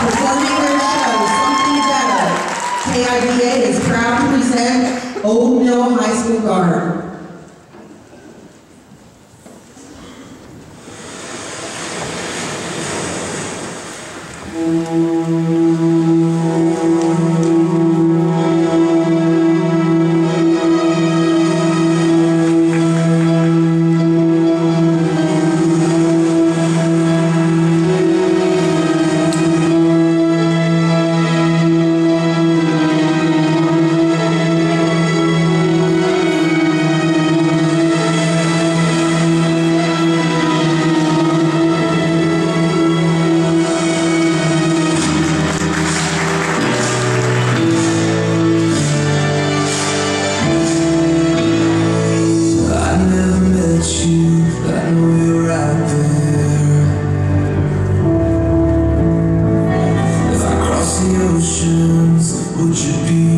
Performing their show, Something Better, KIVA is proud to present Old Mill High School Guard. de